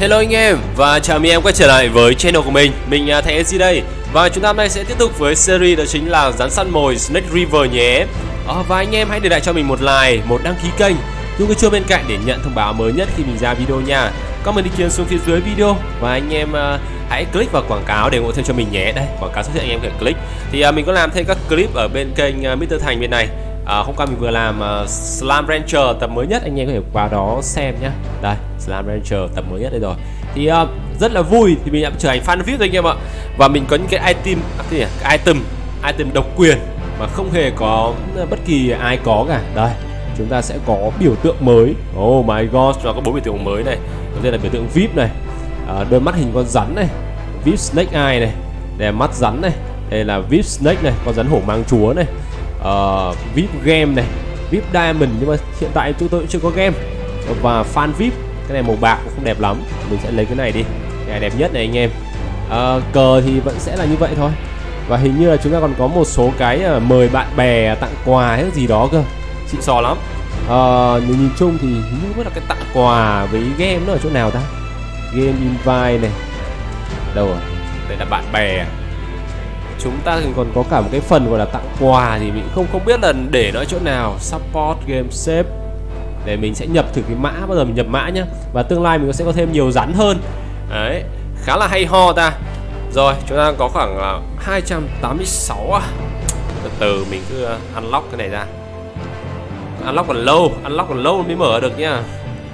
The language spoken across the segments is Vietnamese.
Hello anh em và chào mừng em quay trở lại với channel của mình. Mình là Thầy SG đây. Và chúng ta hôm nay sẽ tiếp tục với series đó chính là rắn săn mồi Snake River nhé. À, Và anh em hãy để lại cho mình một like, một đăng ký kênh Nhấn cái chuông bên cạnh để nhận thông báo mới nhất khi mình ra video nha. Comment ý kiến xuống phía dưới video. Và anh em uh, hãy click vào quảng cáo để ủng hộ thêm cho mình nhé. Đây, quảng cáo xuất hiện anh em phải click. Thì uh, mình có làm thêm các clip ở bên kênh à, uh, Mr. Thành bên này. À, hôm qua mình vừa làm uh, Slam Rancher tập mới nhất. Anh em có thể qua đó xem nhé đây Slam Rancher tập mới nhất đây rồi. Thì uh, rất là vui thì mình đã trở thành fan VIP rồi anh em ạ. Và mình có những cái item à, cái, gì cái item item độc quyền mà không hề có à, bất kỳ ai có cả. Đây chúng ta sẽ có biểu tượng mới. Oh my god nó có bốn biểu tượng mới này. Đầu tiên là biểu tượng VIP này uh, đôi mắt hình con rắn này VIP Snake Eye này đây là mắt rắn này đây là VIP Snake này con rắn hổ mang chúa này uh, VIP game này VIP Diamond nhưng mà hiện tại chúng tôi cũng chưa có game. Và fan VIP cái này màu bạc cũng không đẹp lắm. Mình sẽ lấy cái này đi cái này đẹp nhất này anh em. Uh, cờ thì vẫn sẽ là như vậy thôi. Và hình như là chúng ta còn có một số cái uh, mời bạn bè tặng quà hay gì đó cơ. Xịn sò lắm. Uh, nhìn, nhìn chung thì hình như là cái tặng quà với game nó ở chỗ nào ta? Game invite này. Đâu rồi? Đây là bạn bè à? Chúng ta còn có cả một cái phần gọi là tặng quà thì mình không không biết là để nó chỗ nào. Support game save. Để mình sẽ nhập thử cái mã, bao giờ mình nhập mã nhá. Và tương lai mình sẽ có thêm nhiều rắn hơn. Đấy, khá là hay ho ta. Rồi, chúng ta có khoảng là 286 à từ từ, mình cứ uh, unlock cái này ra. Unlock còn lâu, unlock còn lâu mới mở được nhá.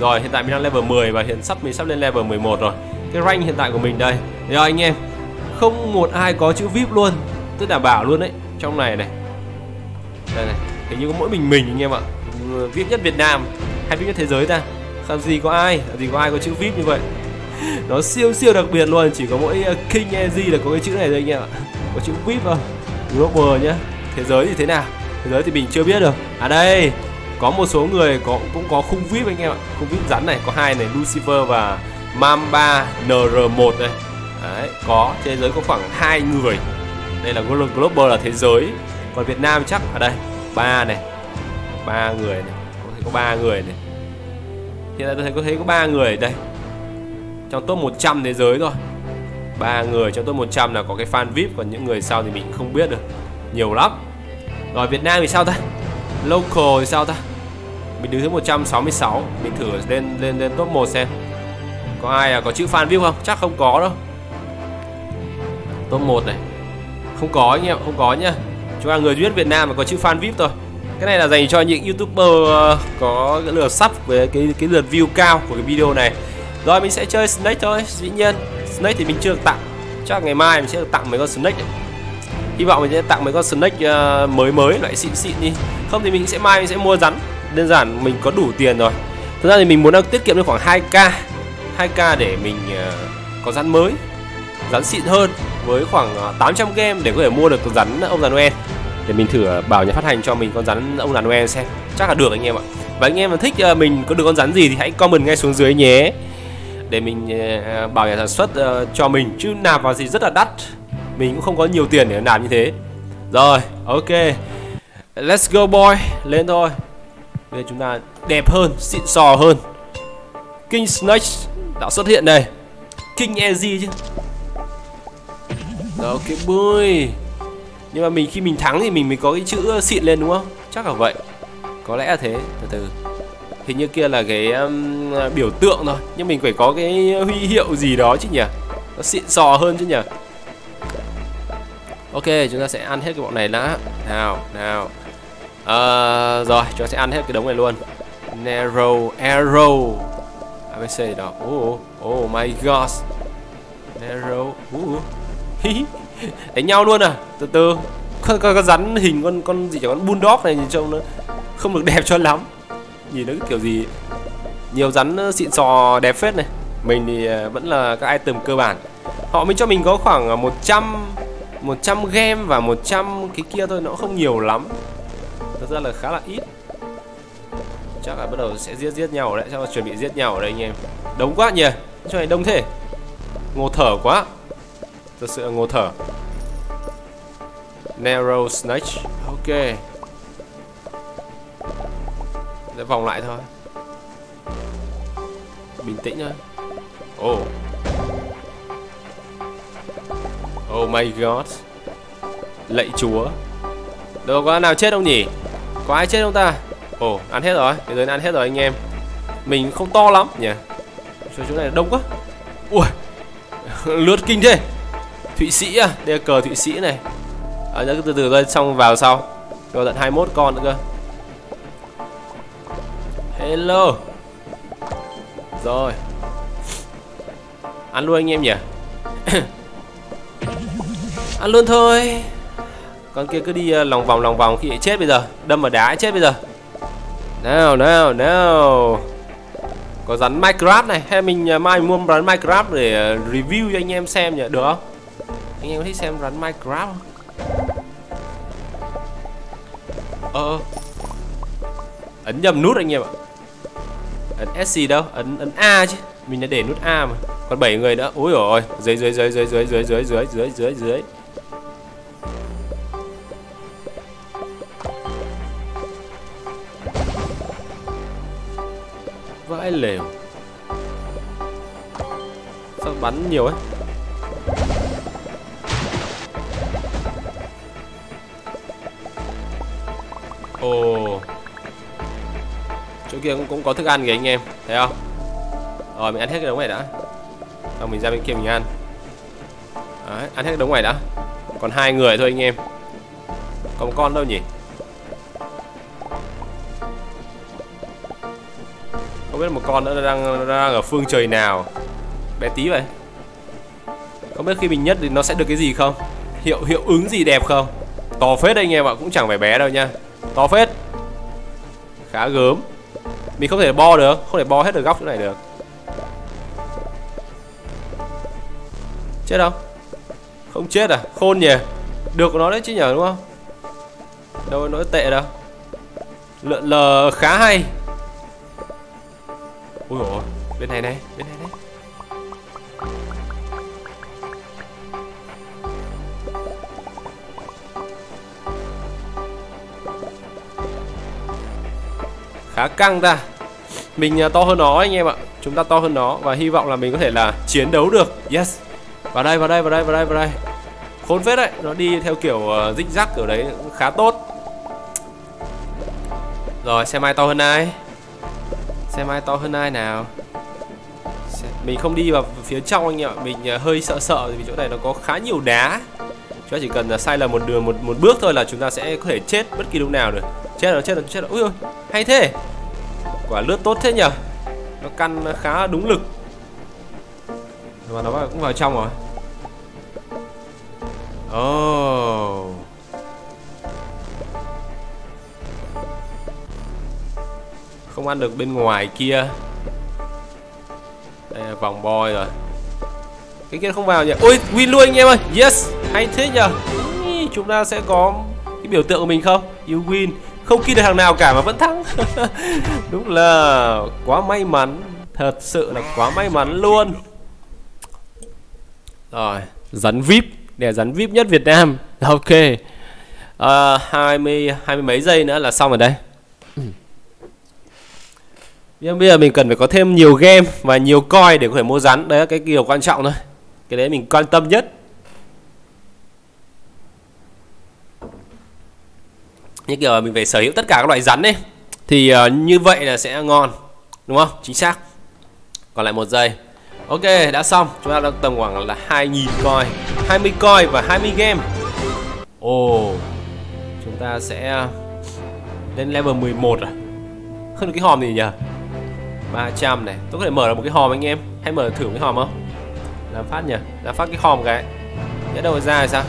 Rồi, hiện tại mình đang level 10 và hiện sắp, mình sắp lên level 11 rồi. Cái rank hiện tại của mình đây. Rồi, anh em không một ai có chữ vip luôn. Tôi đảm bảo luôn đấy, trong này này. Đây này, hình như có mỗi mình mình anh em ạ. Vip nhất việt nam, hay vip nhất thế giới ta. Làm gì có ai làm gì có ai có chữ vip như vậy? Nó siêu siêu đặc biệt luôn, chỉ có mỗi ờ, king ez là có cái chữ này thôi anh em ạ. Có chữ vip không global nhá. Thế giới thì thế nào? Thế giới thì mình chưa biết được. À đây, có một số người có, cũng có khung vip anh em ạ. Khung vip rắn này, có hai này, lucifer và mamba nr1 đây Đấy, có thế giới có khoảng hai người. Đây là global là thế giới. Còn việt nam chắc ở đây ba này. Ba người này có thể có ba người này. Hiện tại tôi thấy có thấy có ba người đây. Trong top 100 thế giới thôi. Ba người trong top 100 là có cái fan vip còn những người sau thì mình không biết được. Nhiều lắm. Rồi việt nam thì sao ta? Local thì sao ta? Mình đứng thứ 166 mình thử lên lên lên top 1 xem. Có ai à, có chữ fan vip không? Chắc không có đâu top 1 này. Không có anh em, không có nhá. Chúng ta người duy nhất Việt Nam mà có chữ fan VIP thôi. Cái này là dành cho những youtuber ờ, có cái lượt sắp với cái cái lượt view cao của cái video này. Rồi mình sẽ chơi Snake thôi. Dĩ nhiên, Snake thì mình chưa được tặng. Chắc ngày mai mình sẽ được tặng mấy con Snake này. hy vọng mình sẽ tặng mấy con Snake ờ, mới mới, loại xịn xịn đi. Không thì mình sẽ mai mình sẽ mua rắn. Đơn giản mình có đủ tiền rồi. Thực ra thì mình muốn tiết kiệm được khoảng 2k 2k để mình ờ, có rắn mới, rắn xịn hơn với khoảng ờ, 800 game để có thể mua được rắn ông già Noel. Để mình thử ờ, bảo nhà phát hành cho mình con rắn ông già Noel xem. Chắc là được anh em ạ. Và anh em mà thích ờ, mình có được con rắn gì thì hãy comment ngay xuống dưới nhé. Để mình bảo nhà sản xuất cho mình. Chứ nạp vào gì rất là đắt. Mình cũng không có nhiều tiền để nạp như thế. Rồi, ok. Let's go, boy. Lên thôi. Bây giờ chúng ta đẹp hơn, xịn sò hơn. King Snake đã xuất hiện đây. King ez chứ đó cái bơi Nhưng mà mình khi mình thắng thì mình mới có cái chữ ờ, xịn lên đúng không? Chắc là vậy. Có lẽ là thế. Từ từ. Hình như kia là cái um, biểu tượng thôi. Nhưng mình phải có cái huy hiệu gì đó chứ nhỉ? Nó xịn sò hơn chứ nhỉ? Ok chúng ta sẽ ăn hết cái bọn này đã. Nào nào. À, Rồi chúng ta sẽ ăn hết cái đống này luôn. Narrow Arrow. ABC đó. Oh, oh my god Narrow uh đánh nhau luôn à? Từ từ. Con, con, con rắn hình con con gì chẳng con bulldog này nhìn trông nó không được đẹp cho lắm. Nhìn nó kiểu gì? Nhiều rắn ờ, xịn sò đẹp phết này. Mình thì ờ, vẫn là các item cơ bản. Họ mới cho mình có khoảng 100 100 game và 100 cái kia thôi nó không nhiều lắm. Thật ra là khá là ít. Chắc là bắt đầu sẽ giết giết nhau đấy. Chắc là chuẩn bị giết nhau ở đây anh em. Đông quá nhỉ? Cho này đông thế? Ngộ thở quá. Thật sự là ngô thở. Narrow Snatch. Ok. Để vòng lại thôi. Bình tĩnh thôi. Oh. Oh my god. Lạy chúa. Đâu có nào chết không nhỉ? Có ai chết không ta? Ồ oh, ăn hết rồi. Thế giới ăn hết rồi anh em. Mình không to lắm nhỉ? Chỗ chỗ này đông quá? Ui. Lướt kinh thế Thụy Sĩ à Đây là cờ Thụy Sĩ này. À từ từ thôi, xong vào sau. Rồi tận 21 con nữa cơ. Hello. Rồi. Ăn luôn anh em nhỉ? Ăn luôn thôi. Con kia cứ đi à, lòng vòng lòng vòng khi chết bây giờ. Đâm vào đá chết bây giờ. Nào nào nào. Có rắn Minecraft này, Hay mình à, mai mua rắn Minecraft để à, review cho anh em xem nhỉ, Được không? Anh em có thích xem rắn Minecraft không? Ờ, ờ Ấn nhầm nút anh em ạ. Ấn SC đâu Ấn, ấn A chứ. Mình đã để nút A mà. Còn 7 người nữa. Ui rồi Dưới dưới dưới dưới dưới dưới dưới dưới dưới dưới dưới. Vãi lều. Sao bắn nhiều ấy? Ồ. Chỗ kia cũng, cũng có thức ăn kìa anh em Thấy không? Rồi mình ăn hết cái đống này đã. Rồi mình ra bên kia mình ăn. Đấy, ăn hết cái đống này đã. Còn hai người thôi anh em. Còn một con đâu nhỉ? Không biết một con nữa đang, đang ở phương trời nào. Bé tí vậy. Không biết khi mình nhất thì nó sẽ được cái gì không? Hiệu hiệu ứng gì đẹp không? To phết anh em ạ Cũng chẳng phải bé đâu nha. To phết. Khá gớm. Mình không thể bo được, Không thể bo hết được góc chỗ này được. Chết không? Không chết à? Khôn nhỉ? Được của nó đấy chứ nhở, đúng không? Đâu nói tệ đâu. Lượn lờ khá hay. Ui dồi Bên này này, Bên này này. Khá căng ta mình à, to hơn nó anh em ạ. Chúng ta to hơn nó và hy vọng là mình có thể là chiến đấu được. Yes. Vào đây vào đây vào đây vào đây vào đây. Khốn phết đấy. Nó đi theo kiểu à, uh, dích rắc kiểu đấy khá tốt. Rồi xe ai to hơn ai? Xe ai to hơn ai nào? Mình không đi vào phía trong anh em ạ. Mình uh, hơi sợ sợ vì chỗ này nó có khá nhiều đá. Chúng ta chỉ cần uh, sai lầm một đường một một bước thôi là chúng ta sẽ có thể chết bất kỳ lúc nào được. Chết rồi chết rồi chết rồi. Ui ôi hay thế quả lướt tốt thế nhở nó căn khá đúng lực. Mà nó cũng vào trong rồi. Oh. Không ăn được bên ngoài kia. Đây là vòng boy rồi. Cái kia không vào nhỉ? Ôi win luôn anh em ơi. Yes, hay thế nhở chúng ta sẽ có cái biểu tượng của mình không? You win không kia được hàng nào cả mà vẫn thắng. Đúng là quá may mắn thật sự là quá may mắn luôn. Rồi rắn vip để rắn vip nhất Việt Nam. Ok à, 20 20 mấy giây nữa là xong rồi đây. Nhưng bây giờ mình cần phải có thêm nhiều game và nhiều coin để có thể mua rắn đấy là cái điều quan trọng thôi. Cái đấy mình quan tâm nhất. Như kiểu mình phải sở hữu tất cả các loại rắn ấy thì uh, như vậy là sẽ ngon đúng không? Chính xác. Còn lại một giây. Ok đã xong. Chúng ta đang tầm khoảng là 2.000 coi 20 coi và 20 game. Ồ oh, chúng ta sẽ lên level 11 à? Không được cái hòm gì nhỉ? 300 này. Tôi có thể mở được một cái hòm anh em. Hay mở thử một cái hòm không? Làm phát nhỉ? Làm phát cái hòm cái. Nhớ đâu ra là sao?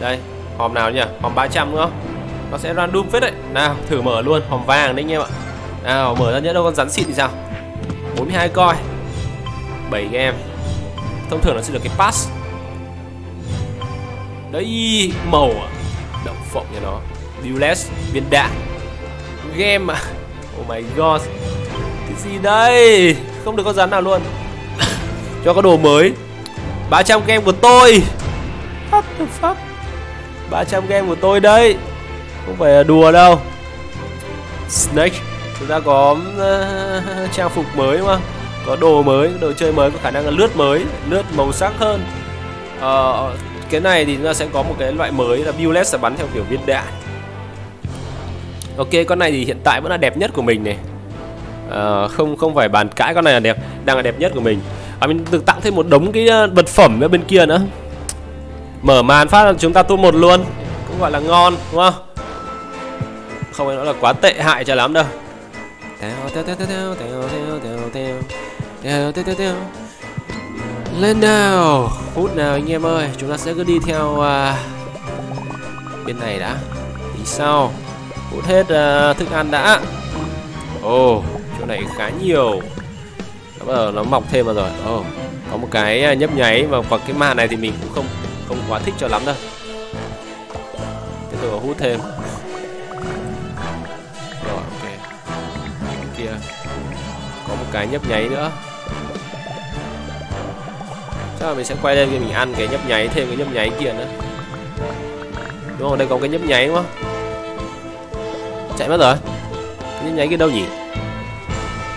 Đây hòm nào nhỉ? Hòm 300 nữa nó sẽ random phết đấy. Nào, thử mở luôn. Hòm vàng đấy anh em ạ. Nào, mở ra nhớ đâu con rắn xịn thì sao? 42 coi. 7 game thông thường nó sẽ được cái pass. Đấy, màu à. Động phộng cho nó. Dueless viên đạn. Game à. Oh my god. Cái gì đây? Không được con rắn nào luôn. Cho có đồ mới. 300 game của tôi. What the fuck? 300 game của tôi đây không phải là đùa đâu. Snake chúng ta có uh, trang phục mới mà có đồ mới đồ chơi mới có khả năng là lướt mới lướt màu sắc hơn. Uh, cái này thì chúng ta sẽ có một cái loại mới là bullet sẽ bắn theo kiểu viên đạn. Ok con này thì hiện tại vẫn là đẹp nhất của mình này. Uh, không không phải bàn cãi con này là đẹp đang là đẹp nhất của mình. À, mình được tặng thêm một đống cái vật phẩm ở bên kia nữa. Mở màn phát là chúng ta tua một luôn. Cũng gọi là ngon đúng không? Không phải nói là quá tệ hại cho lắm đâu. Lên nào hút nào anh em ơi chúng ta sẽ cứ đi theo uh, bên này đã. Tí sau hút hết uh, thức ăn đã. Ồ oh, chỗ này khá nhiều. Nó bắt đầu nó mọc thêm vào rồi. Ồ oh, có một cái à, nhấp nháy và vào cái màn này thì mình cũng không không quá thích cho lắm đâu. Tiếp tục hút thêm. Cái nhấp nháy nữa. Chắc là mình sẽ quay lên thì mình ăn cái nhấp nháy, thêm cái nhấp nháy kia nữa. Đúng không? Đây có cái nhấp nháy đúng không? Chạy mất rồi. Cái nhấp nháy kia đâu nhỉ?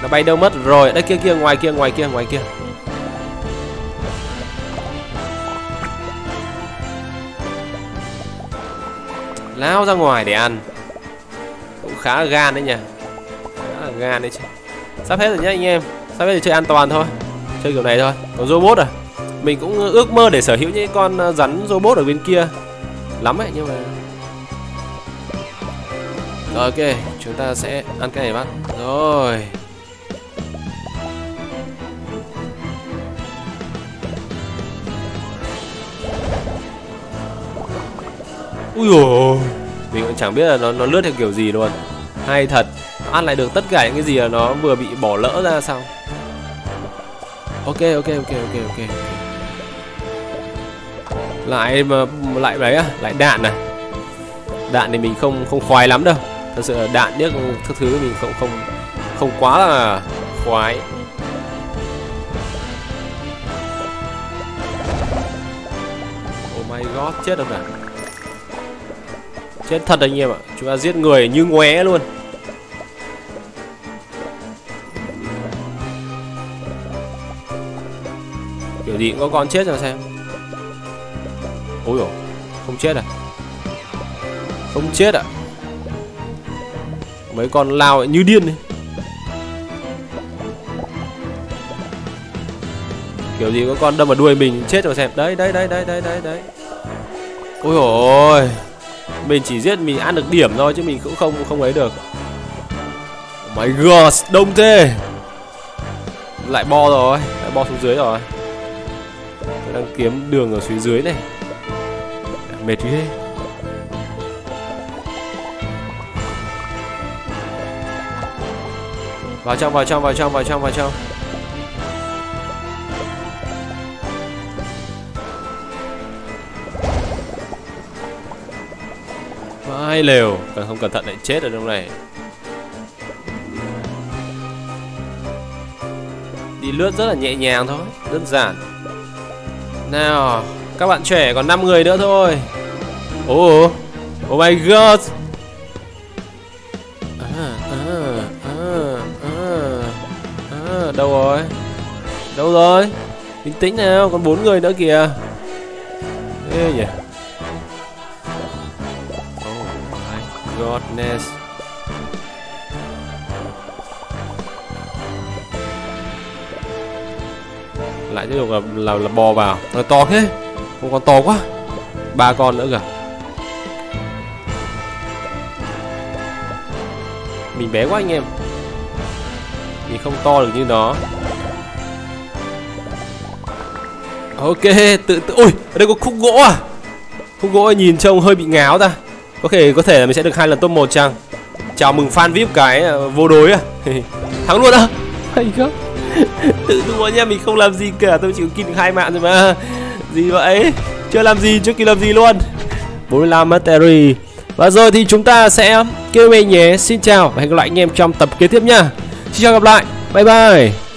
Nó bay đâu mất rồi? Đấy kia kia, ngoài kia ngoài kia ngoài kia. Lao ra ngoài để ăn. Cũng khá là gan đấy nhỉ. Khá là gan đấy chứ sắp hết rồi nhá anh em. Sắp hết thì chơi an toàn thôi. Chơi kiểu này thôi. Còn robot à? Mình cũng ước mơ để sở hữu những con ờ, rắn robot ở bên kia lắm ấy, nhưng mà rồi, ok. Chúng ta sẽ ăn cái này bác. Rồi. Ui ồ mình cũng chẳng biết là nó nó lướt theo kiểu gì luôn. Hay thật ăn lại được tất cả những cái gì là nó vừa bị bỏ lỡ ra sao? Ok ok ok ok ok lại mà, lại đấy à lại đạn này. Đạn thì mình không không khoái lắm đâu. Thật sự là đạn điếc thứ thứ mình không không không quá là khoái. Oh my god, chết rồi cả chết thật anh em ạ. Chúng ta giết người như ngoé luôn. Kiểu gì cũng có con chết rồi xem. Ôi dồi, không chết à? Không chết à? Mấy con lao như điên đi kiểu gì có con đâm vào đuôi mình chết rồi xem. Đấy đấy đấy đấy đấy đấy đấy. Ôi ôi mình chỉ giết mình ăn được điểm thôi chứ mình cũng không không ấy được. Oh my god đông thế. Lại bo rồi, lại bo xuống dưới rồi đang kiếm đường ở phía dưới này. Mệt ghê vào trong vào trong vào trong vào trong vào trong. Vãi lều cần không cẩn thận lại chết ở trong này. Đi lướt rất là nhẹ nhàng thôi, đơn giản nào các bạn trẻ còn 5 người nữa thôi. Oh Oh my god. À à à, à, à, à, Đâu rồi? Đâu rồi? Bình tĩnh nào Còn bốn người nữa kìa. Ê nhỉ Oh my godness lại tiếp tục là, là, là bò vào. Nó to thế. Không còn to quá. Ba con nữa kìa. Mình bé quá anh em. Mình không to được như nó. Ok tự tự ui ở đây có khúc gỗ à? Khúc gỗ nhìn trông hơi bị ngáo ta. Có thể có thể là mình sẽ được hai lần top một chăng? Chào mừng fan vip cái uh, vô đối à. Thắng luôn à hay quá tự đua nha mình không làm gì cả, tôi chỉ có được hai mạng rồi mà. Gì vậy? Chưa làm gì, chưa kịp làm gì luôn. 45 Mastery Và rồi thì chúng ta sẽ kêu về nhé. Xin chào và hẹn gặp lại anh em trong tập kế tiếp nha Xin chào gặp lại. Bye bye.